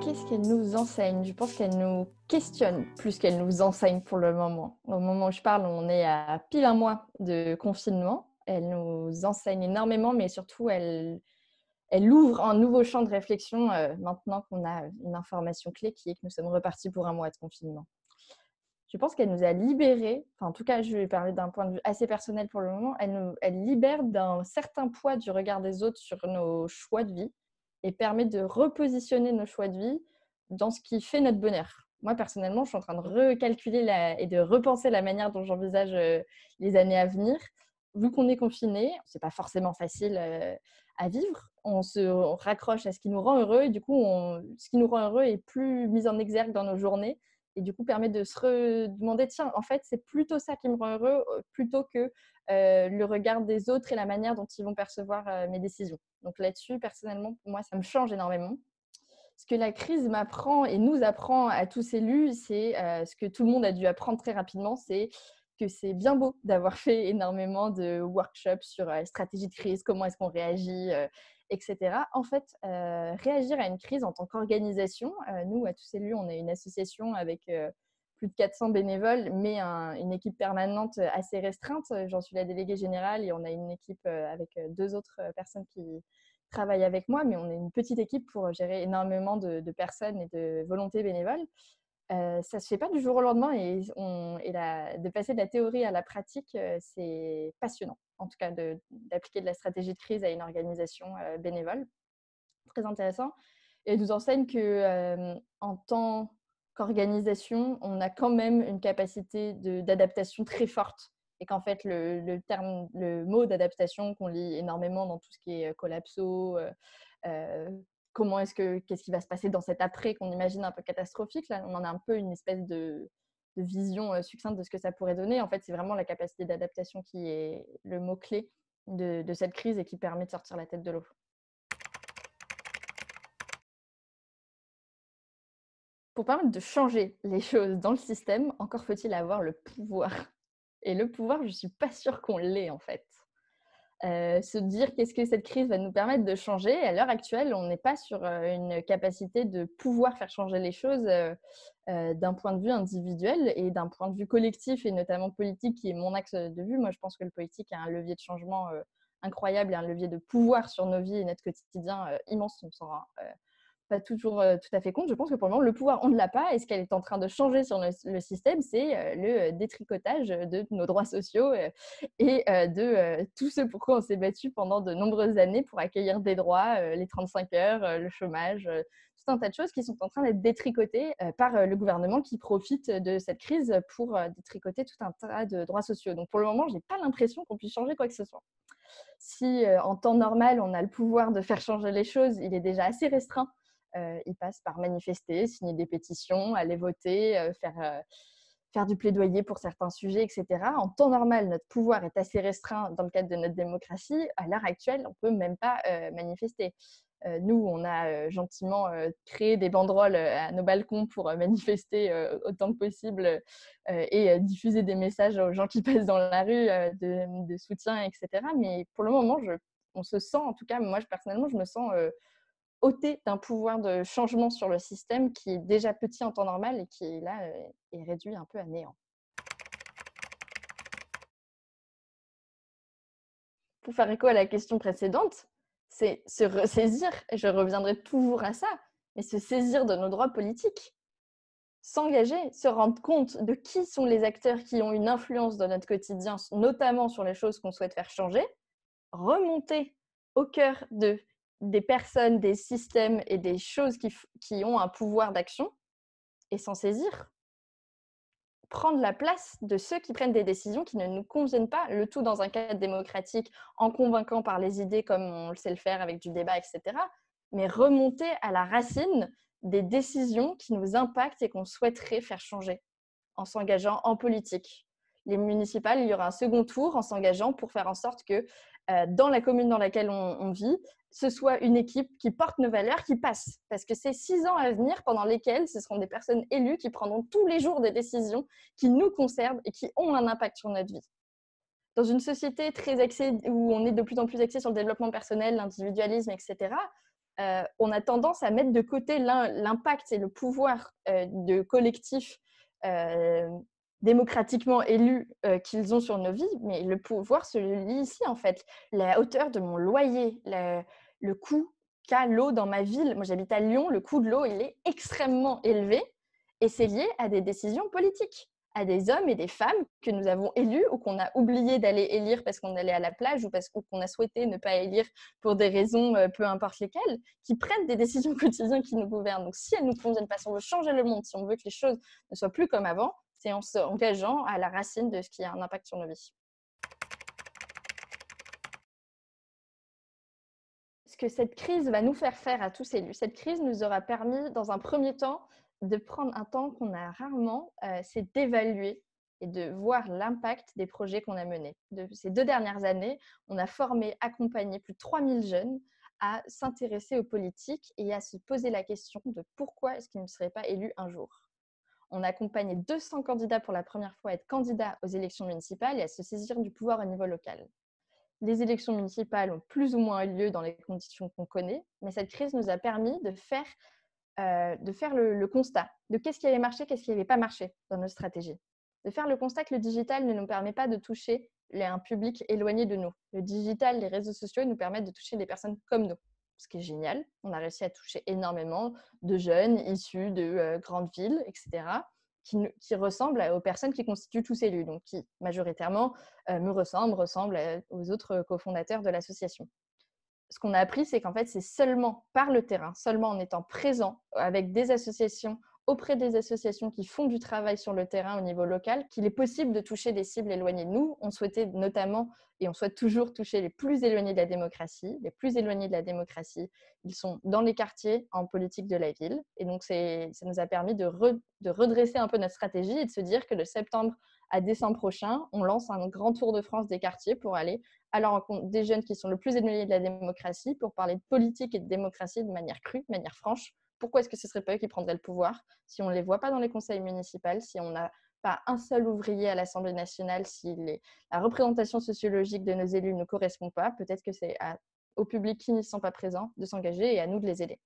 Qu'est-ce qu'elle nous enseigne? Je pense qu'elle nous questionne plus qu'elle nous enseigne pour le moment. Au moment où je parle, on est à pile un mois de confinement. Elle nous enseigne énormément, mais surtout, elle, elle ouvre un nouveau champ de réflexion euh, maintenant qu'on a une information clé qui est que nous sommes repartis pour un mois de confinement. Je pense qu'elle nous a libérés, enfin, en tout cas, je vais parler d'un point de vue assez personnel pour le moment, elle libère d'un certain poids du regard des autres sur nos choix de vie et permet de repositionner nos choix de vie dans ce qui fait notre bonheur. Moi, personnellement, je suis en train de recalculer et de repenser la manière dont j'envisage euh, les années à venir. Vu qu'on est confiné, c'est pas forcément facile euh, à vivre. On se raccroche à ce qui nous rend heureux et du coup, ce qui nous rend heureux est plus mis en exergue dans nos journées et du coup permet de se demander tiens, en fait, c'est plutôt ça qui me rend heureux euh, plutôt que euh, le regard des autres et la manière dont ils vont percevoir euh, mes décisions. Donc là-dessus, personnellement, pour moi, ça me change énormément. Ce que la crise m'apprend et nous apprend à tous élus, c'est ce que tout le monde a dû apprendre très rapidement, c'est que c'est bien beau d'avoir fait énormément de workshops sur la stratégie de crise, comment est-ce qu'on réagit, etc. En fait, réagir à une crise en tant qu'organisation, nous, à tous élus, on est une association avec plus de 400 bénévoles, mais une équipe permanente assez restreinte. J'en suis la déléguée générale et on a une équipe avec deux autres personnes qui travaillent avec moi, mais on est une petite équipe pour gérer énormément de, personnes et de volontés bénévoles. Ça ça se fait pas du jour au lendemain et, de passer de la théorie à la pratique, c'est passionnant. En tout cas, d'appliquer de, la stratégie de crise à une organisation bénévole. Très intéressant. Et nous enseigne que en tant qu'organisation, on a quand même une capacité d'adaptation très forte et qu'en fait le, terme, le mot d'adaptation qu'on lit énormément dans tout ce qui est collapso, euh, comment est-ce que qu'est-ce qui va se passer dans cet après qu'on imagine un peu catastrophique là, on en a un peu une espèce de, vision succincte de ce que ça pourrait donner. En fait, c'est vraiment la capacité d'adaptation qui est le mot clé de, de cette crise et qui permet de sortir la tête de l'eau. pour permettre de changer les choses dans le système, encore faut-il avoir le pouvoir. Et le pouvoir, je suis pas sûre qu'on l'ait en fait. Euh, se dire qu'est-ce que cette crise va nous permettre de changer. À l'heure actuelle, on n'est pas sur euh, une capacité de pouvoir faire changer les choses euh, d'un point de vue individuel et d'un point de vue collectif et notamment politique qui est mon axe de vue. Moi, je pense que le politique a un levier de changement incroyable et un levier de pouvoir sur nos vies et notre quotidien immense. On s'en pas toujours tout à fait compte. Je pense que pour le moment, le pouvoir, on ne l'a pas. Et ce qu'elle est en train de changer sur le, système, c'est le détricotage de nos droits sociaux et de tout ce pour quoi on s'est battu pendant de nombreuses années pour accueillir des droits, les 35 heures, le chômage, tout un tas de choses qui sont en train d'être détricotées par le gouvernement qui profite de cette crise pour détricoter tout un tas de droits sociaux. Donc pour le moment, je n'ai pas l'impression qu'on puisse changer quoi que ce soit. Si en temps normal, on a le pouvoir de faire changer les choses, il est déjà assez restreint euh, il passe par manifester, signer des pétitions, aller voter, euh, faire, euh, faire du plaidoyer pour certains sujets, etc. En temps normal, notre pouvoir est assez restreint dans le cadre de notre démocratie. À l'heure actuelle, on ne peut même pas manifester. nous, on a gentiment créé des banderoles à nos balcons pour manifester autant que possible et diffuser des messages aux gens qui passent dans la rue de, soutien, etc. Mais pour le moment, on se sent, en tout cas, moi personnellement, je me sens ôter d'un pouvoir de changement sur le système qui est déjà petit en temps normal et qui là euh, est réduit un peu à néant. Pour faire écho à la question précédente, c'est se ressaisir, et je reviendrai toujours à ça, mais se saisir de nos droits politiques, s'engager, se rendre compte de qui sont les acteurs qui ont une influence dans notre quotidien, notamment sur les choses qu'on souhaite faire changer, remonter au cœur de des personnes, des systèmes et des choses qui, qui ont un pouvoir d'action et s'en saisir. Prendre la place de ceux qui prennent des décisions qui ne nous conviennent pas, le tout dans un cadre démocratique, en convainquant par les idées comme on le sait le faire avec du débat, etc. Mais remonter à la racine des décisions qui nous impactent et qu'on souhaiterait faire changer en s'engageant en politique. Les municipales, il y aura un second tour en s'engageant pour faire en sorte que dans la commune dans laquelle on, vit, ce soit une équipe qui porte nos valeurs, qui passe. Parce que c'est six ans à venir pendant lesquels ce seront des personnes élues qui prendront tous les jours des décisions qui nous concernent et qui ont un impact sur notre vie. Dans une société très axée, où on est de plus en plus axé sur le développement personnel, l'individualisme, etc., euh, on a tendance à mettre de côté l'impact et le pouvoir euh, de collectifs euh, démocratiquement élus qu'ils ont sur nos vies, mais le pouvoir se lit ici en fait. La hauteur de mon loyer, le coût qu'a l'eau dans ma ville. Moi j'habite à Lyon, le coût de l'eau il est extrêmement élevé et c'est lié à des décisions politiques à des hommes et des femmes que nous avons élus ou qu'on a oublié d'aller élire parce qu'on allait à la plage ou parce qu'on a souhaité ne pas élire pour des raisons euh, peu importe lesquelles, qui prennent des décisions quotidiennes qui nous gouvernent. Donc si elles ne nous conviennent pas, si on veut changer le monde, si on veut que les choses ne soient plus comme avant, c'est en s'engageant à la racine de ce qui a un impact sur nos vies. Ce que cette crise va nous faire faire à tous élus, cette crise nous aura permis, dans un premier temps, de prendre un temps qu'on a rarement, euh, c'est d'évaluer et de voir l'impact des projets qu'on a menés. Ces deux dernières années, on a formé, accompagné plus de 3000 jeunes à s'intéresser aux politiques et à se poser la question de pourquoi est-ce qu'ils ne seraient pas élus un jour. On a accompagné 200 candidats pour la première fois à être candidats aux élections municipales et à se saisir du pouvoir au niveau local. Les élections municipales ont plus ou moins eu lieu dans les conditions qu'on connaît, mais cette crise nous a permis de faire euh, faire le, constat de qu'est-ce qui avait marché, qu'est-ce qui n'avait pas marché dans nos stratégies. De faire le constat que le digital ne nous permet pas de toucher un public éloigné de nous. Le digital, les réseaux sociaux nous permettent de toucher des personnes comme nous, ce qui est génial. On a réussi à toucher énormément de jeunes issus de euh, grandes villes, etc., qui, ressemblent aux personnes qui constituent tous élus, donc qui majoritairement euh, me ressemblent, ressemblent aux autres cofondateurs de l'association ce qu'on a appris, c'est qu'en fait, c'est seulement par le terrain, seulement en étant présent avec des associations, auprès des associations qui font du travail sur le terrain au niveau local, qu'il est possible de toucher des cibles éloignées. Nous, on souhaitait notamment, et on souhaite toujours toucher les plus éloignés de la démocratie. Les plus éloignés de la démocratie, ils sont dans les quartiers en politique de la ville. Et donc, ça nous a permis de, de redresser un peu notre stratégie et de se dire que de septembre à décembre prochain, on lance un grand tour de France des quartiers pour aller à la rencontre des jeunes qui sont le plus éloignés de la démocratie, pour parler de politique et de démocratie de manière crue, de manière franche. Pourquoi est-ce que ce ne serait pas eux qui prendraient le pouvoir si on ne les voit pas dans les conseils municipaux, si on n'a pas un seul ouvrier à l'Assemblée nationale, si la représentation sociologique de nos élus ne correspond pas Peut-être que c'est au public qui n'y sont pas présents de s'engager et à nous de les aider.